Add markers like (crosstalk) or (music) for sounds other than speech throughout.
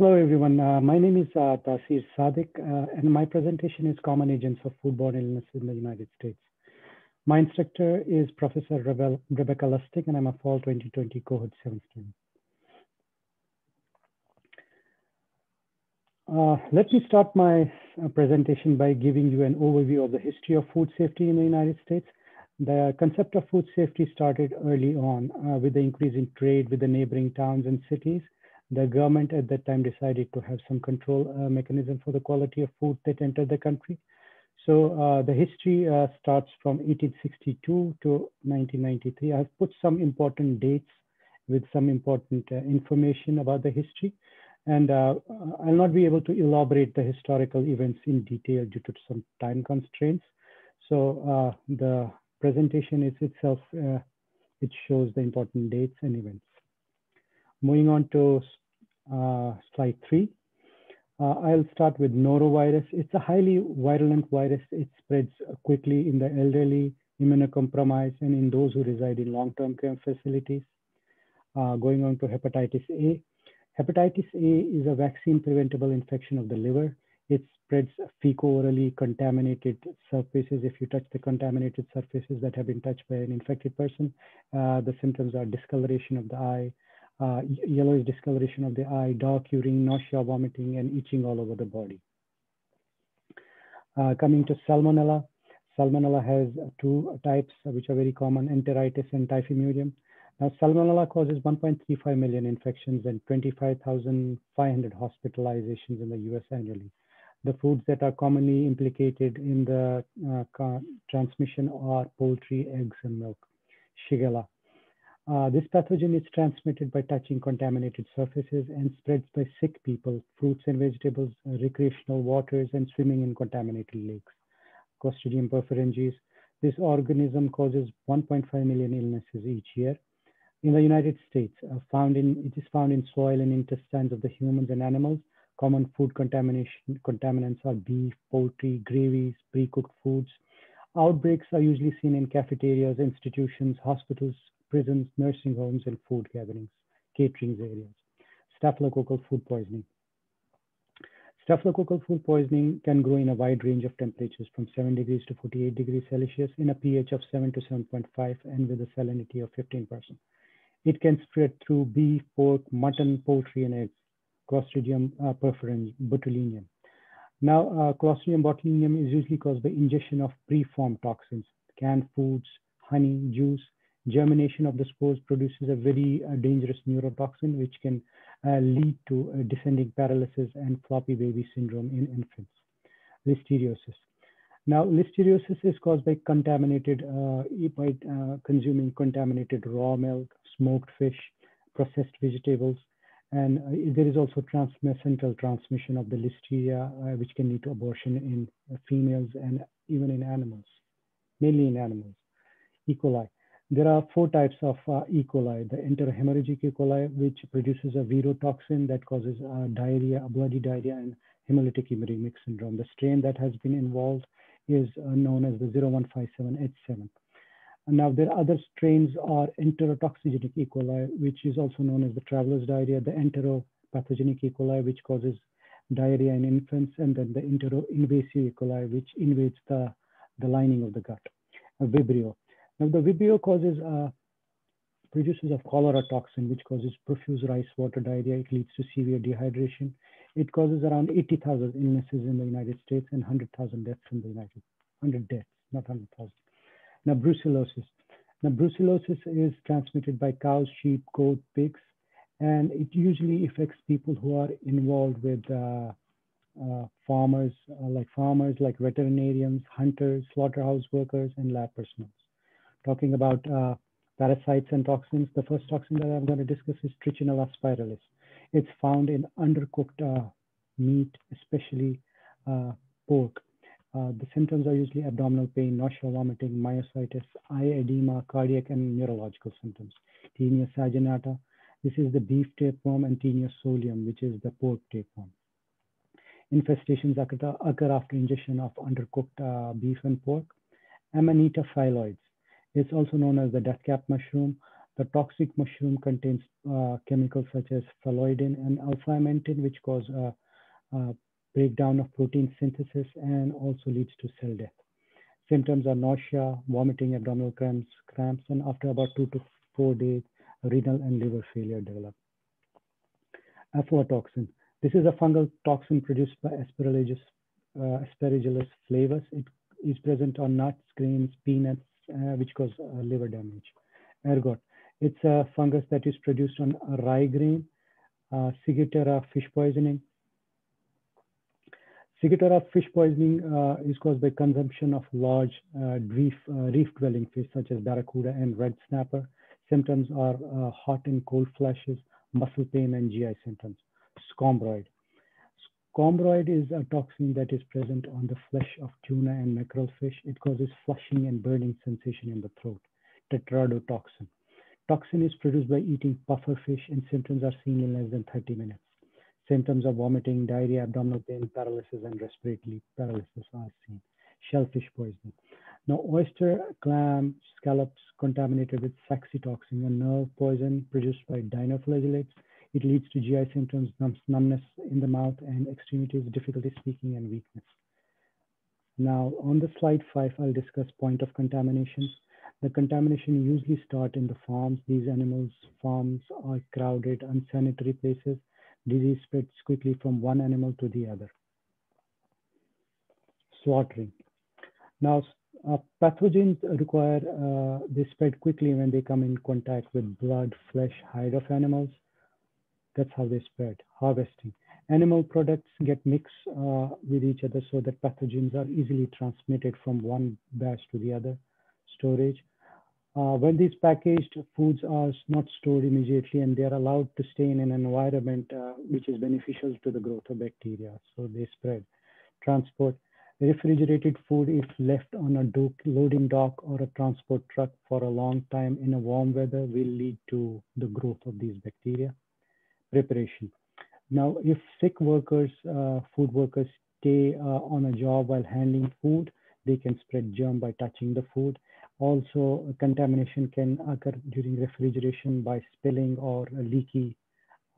Hello, everyone. Uh, my name is uh, Sadiq, uh, and my presentation is Common Agents of Foodborne Illness in the United States. My instructor is Professor Rebecca Lustig, and I'm a fall 2020 cohort 7 student. Uh, let me start my uh, presentation by giving you an overview of the history of food safety in the United States. The concept of food safety started early on uh, with the increase in trade with the neighboring towns and cities. The government at that time decided to have some control uh, mechanism for the quality of food that entered the country. So uh, the history uh, starts from 1862 to 1993. I've put some important dates with some important uh, information about the history. And uh, I'll not be able to elaborate the historical events in detail due to some time constraints. So uh, the presentation is itself, it shows the important dates and events. Moving on to slide three. Uh, I'll start with norovirus. It's a highly virulent virus. It spreads quickly in the elderly, immunocompromised, and in those who reside in long-term care facilities. Uh, going on to hepatitis A. Hepatitis A is a vaccine-preventable infection of the liver. It spreads fecal-orally contaminated surfaces. If you touch the contaminated surfaces that have been touched by an infected person, uh, the symptoms are discoloration of the eye, uh, yellowish discoloration of the eye, dark urine, nausea, vomiting, and itching all over the body. Uh, coming to salmonella, salmonella has two types which are very common, enteritis and typhimurium. Now, salmonella causes 1.35 million infections and 25,500 hospitalizations in the US annually. The foods that are commonly implicated in the uh, transmission are poultry, eggs, and milk. Shigella. Uh, this pathogen is transmitted by touching contaminated surfaces and spreads by sick people, fruits and vegetables, uh, recreational waters, and swimming in contaminated lakes. Clostridium perfringens. This organism causes 1.5 million illnesses each year. In the United States, uh, found in, it is found in soil and intestines of the humans and animals. Common food contamination contaminants are beef, poultry, gravies, pre-cooked foods. Outbreaks are usually seen in cafeterias, institutions, hospitals, prisons, nursing homes, and food gatherings, catering areas. Staphylococcal food poisoning. Staphylococcal food poisoning can grow in a wide range of temperatures from 7 degrees to 48 degrees Celsius in a pH of 7 to 7.5 and with a salinity of 15%. It can spread through beef, pork, mutton, poultry, and eggs. Clostridium uh, botulinum. Now, uh, Clostridium botulinum is usually caused by ingestion of preformed toxins, canned foods, honey, juice, germination of the spores produces a very uh, dangerous neurotoxin, which can uh, lead to uh, descending paralysis and floppy baby syndrome in infants. Listeriosis. Now, listeriosis is caused by contaminated, uh, by uh, consuming contaminated raw milk, smoked fish, processed vegetables, and uh, there is also transmesental transmission of the listeria, which can lead to abortion in females and even in animals, mainly in animals. E. coli. There are four types of uh, E. coli. The enterohemorrhagic E. coli, which produces a verotoxin that causes uh, diarrhea, bloody diarrhea, and hemolytic uremic syndrome. The strain that has been involved is uh, known as the 0157H7. Now there are other strains are enterotoxigenic E. coli, which is also known as the traveler's diarrhea, the enteropathogenic E. coli, which causes diarrhea in infants, and then the enteroinvasive E. coli, which invades the, the lining of the gut. Vibrio. Now the Vibrio causes uh, produces a cholera toxin, which causes profuse rice water diarrhea. It leads to severe dehydration. It causes around 80,000 illnesses in the United States and 100,000 deaths in the United 100 deaths, not 100,000. Now brucellosis. Now brucellosis is transmitted by cows, sheep, goat, pigs, and it usually affects people who are involved with uh, uh, farmers, uh, like farmers, like veterinarians, hunters, slaughterhouse workers, and lab personnel talking about uh, parasites and toxins, the first toxin that I'm going to discuss is Trichinella spiralis. It's found in undercooked uh, meat, especially uh, pork. Uh, the symptoms are usually abdominal pain, nausea, vomiting, myositis, eye edema, cardiac and neurological symptoms. Taenia saginata, this is the beef tapeworm, and Taenia solium, which is the pork tapeworm. Infestations occur, after ingestion of undercooked uh, beef and pork. Amanita phalloides, it's also known as the death cap mushroom. The toxic mushroom contains uh, chemicals such as phalloidin and alpha-amanitin, which cause uh, uh, breakdown of protein synthesis and also leads to cell death. Symptoms are nausea, vomiting, abdominal cramps, cramps, and after about two to four days, renal and liver failure develop. Aflatoxin. This is a fungal toxin produced by Aspergillus, uh, flavus. It is present on nuts, grains, peanuts, which cause uh, liver damage. Ergot. It's a fungus that is produced on rye grain. Uh, Ciguatera fish poisoning. Ciguatera fish poisoning uh, is caused by consumption of large uh, reef, uh, reef-dwelling fish such as barracuda and red snapper. Symptoms are uh, hot and cold flashes, muscle pain, and GI symptoms. Scombroid. Scombroid is a toxin that is present on the flesh of tuna and mackerel fish. It causes flushing and burning sensation in the throat. Tetrodotoxin. Toxin is produced by eating puffer fish and symptoms are seen in less than 30 minutes. Symptoms of vomiting, diarrhea, abdominal pain, paralysis, and respiratory paralysis are seen. Shellfish poisoning. Now, oyster, clam, scallops contaminated with saxitoxin, a nerve poison produced by dinoflagellates. It leads to GI symptoms, numbness in the mouth and extremities, difficulty speaking, and weakness. Now, on the slide five, I'll discuss point of contamination. The contamination usually start in the farms. These animals farms are crowded, unsanitary places. Disease spreads quickly from one animal to the other. Slaughtering. Now, uh, pathogens require, uh, they spread quickly when they come in contact with blood, flesh, hide of animals. That's how they spread. Harvesting. Animal products get mixed uh, with each other so that pathogens are easily transmitted from one batch to the other. Storage. Uh, when these packaged foods are not stored immediately and they are allowed to stay in an environment uh, which is beneficial to the growth of bacteria, so they spread. Transport, refrigerated food if left on a dock, loading dock or a transport truck for a long time in a warm weather will lead to the growth of these bacteria. Preparation. Now, if sick workers, uh, food workers stay uh, on a job while handling food, they can spread germ by touching the food also, contamination can occur during refrigeration by spilling or leaky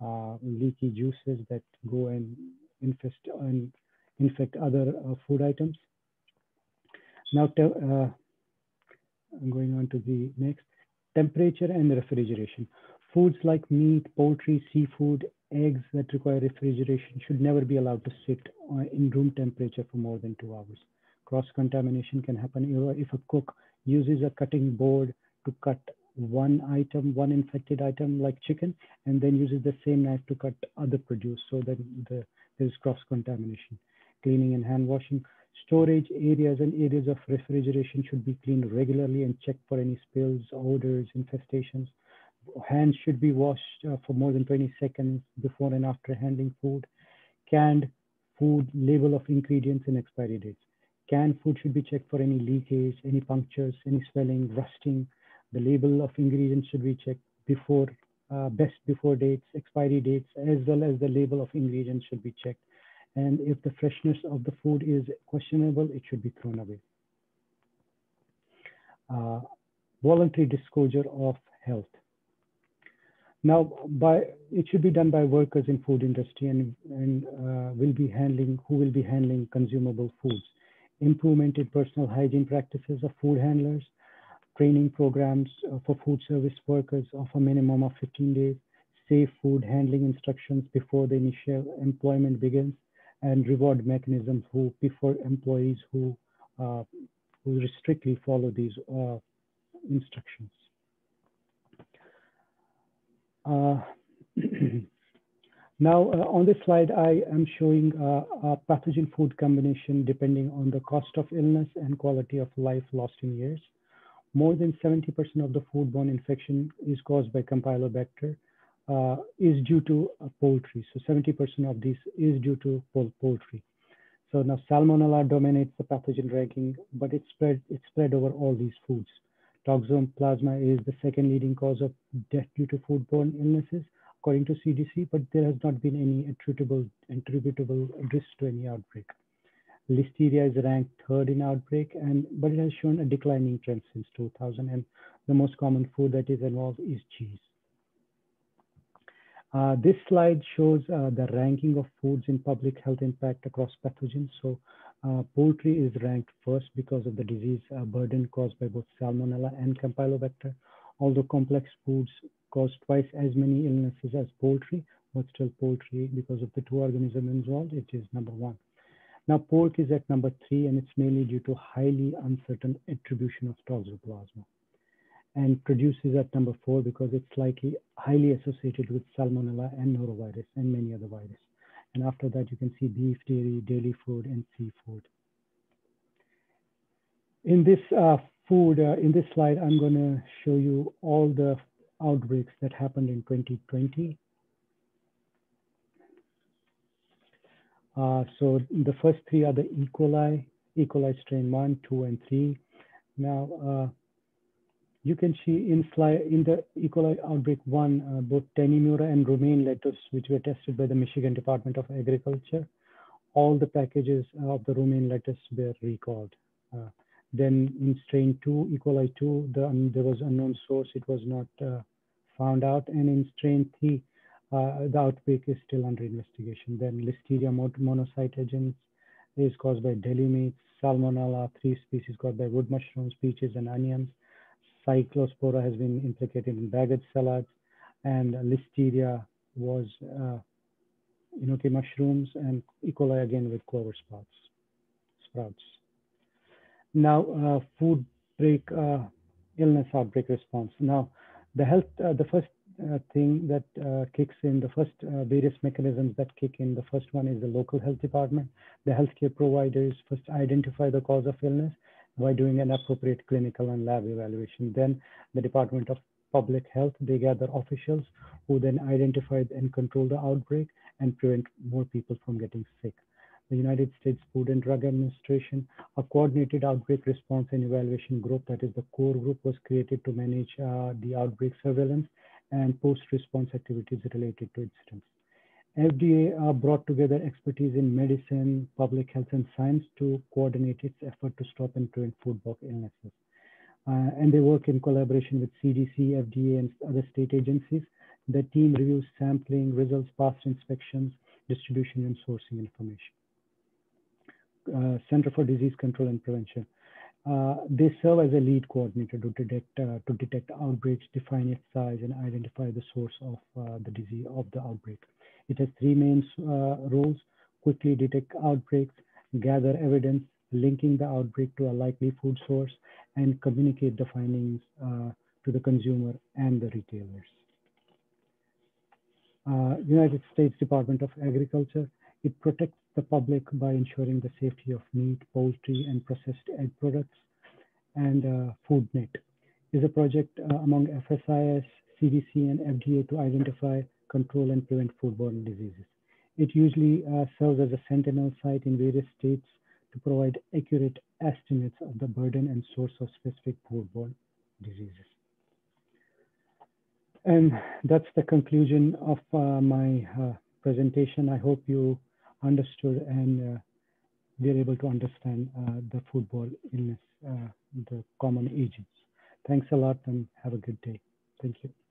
uh, leaky juices that go and infest and infect other uh, food items. Now, uh, I'm going on to the next. Temperature and refrigeration. Foods like meat, poultry, seafood, eggs that require refrigeration should never be allowed to sit uh, in room temperature for more than two hours. Cross-contamination can happen if a cook uses a cutting board to cut one item, one infected item like chicken, and then uses the same knife to cut other produce so that the, there's cross contamination. Cleaning and hand washing. Storage areas and areas of refrigeration should be cleaned regularly and checked for any spills, odors, infestations. Hands should be washed uh, for more than 20 seconds before and after handling food. Canned food label of ingredients and expiry dates. Canned food should be checked for any leakage, any punctures, any swelling, rusting. The label of ingredients should be checked before, uh, best before dates, expiry dates, as well as the label of ingredients should be checked. And if the freshness of the food is questionable, it should be thrown away. Uh, voluntary disclosure of health. Now, by it should be done by workers in food industry and, and uh, will be handling who will be handling consumable foods improvement in personal hygiene practices of food handlers, training programs uh, for food service workers of a minimum of 15 days, safe food handling instructions before the initial employment begins, and reward mechanisms who before employees who, uh, who strictly follow these uh, instructions. Uh, (clears throat) Now, uh, on this slide, I am showing uh, a pathogen food combination depending on the cost of illness and quality of life lost in years. More than 70% of the foodborne infection is caused by Campylobacter, uh, is due to uh, poultry. So 70% of this is due to poultry. So now Salmonella dominates the pathogen ranking, but it spread, it spread over all these foods. Toxoplasma is the second leading cause of death due to foodborne illnesses, according to CDC, but there has not been any attributable, attributable risk to any outbreak. Listeria is ranked third in outbreak, and but it has shown a declining trend since 2000. And the most common food that is involved is cheese. Uh, this slide shows uh, the ranking of foods in public health impact across pathogens. So uh, poultry is ranked first because of the disease uh, burden caused by both Salmonella and Campylobacter. Although complex foods cause twice as many illnesses as poultry, but still poultry, because of the two organisms involved, it is number one. Now pork is at number three, and it's mainly due to highly uncertain attribution of toxoplasma and produces at number four because it's likely highly associated with salmonella and norovirus and many other viruses. And after that, you can see beef, dairy, daily food, and seafood. In this uh, food, uh, in this slide, I'm going to show you all the outbreaks that happened in 2020. Uh, so the first three are the E. coli, E. coli strain 1, 2, and 3. Now, uh, you can see in slide in the E. coli outbreak one, uh, both Tanimura and romaine lettuce, which were tested by the Michigan Department of Agriculture, all the packages of the romaine lettuce were recalled. Uh, then in strain two, E. coli two, the, um, there was unknown source; it was not uh, found out. And in strain three, uh, the outbreak is still under investigation. Then Listeria monocytogenes is caused by deli meats, Salmonella, three species caused by wood mushrooms, peaches, and onions. Cyclospora has been implicated in baggage salads, and Listeria was uh, enoki mushrooms, and E. coli again with clover sprouts. sprouts. Now, uh, food break uh, illness outbreak response. Now, the health, uh, the first uh, thing that uh, kicks in, the first various mechanisms that kick in, the first one is the local health department. The healthcare providers first identify the cause of illness by doing an appropriate clinical and lab evaluation. Then the Department of Public Health, they gather officials who then identify and control the outbreak and prevent more people from getting sick. The United States Food and Drug Administration, a coordinated outbreak response and evaluation group, that is the core group, was created to manage uh, the outbreak surveillance and post-response activities related to incidents. FDA uh, brought together expertise in medicine, public health, and science to coordinate its effort to stop and prevent foodborne illnesses. Uh, and they work in collaboration with CDC, FDA, and other state agencies. The team reviews sampling, results, past inspections, distribution, and sourcing information. Uh, Center for Disease Control and Prevention. Uh, they serve as a lead coordinator to detect uh, to detect outbreaks, define its size, and identify the source of uh, the disease of the outbreak. It has three main uh, roles, quickly detect outbreaks, gather evidence, linking the outbreak to a likely food source, and communicate the findings uh, to the consumer and the retailers. Uh, United States Department of Agriculture, it protects the public by ensuring the safety of meat, poultry, and processed egg products. And uh, FoodNet is a project uh, among FSIS, CDC, and FDA to identify control and prevent foodborne diseases. It usually uh, serves as a sentinel site in various states to provide accurate estimates of the burden and source of specific foodborne diseases. And that's the conclusion of uh, my uh, presentation. I hope you understood and uh, we're able to understand uh, the foodborne illness, uh, the common agents. Thanks a lot and have a good day. Thank you.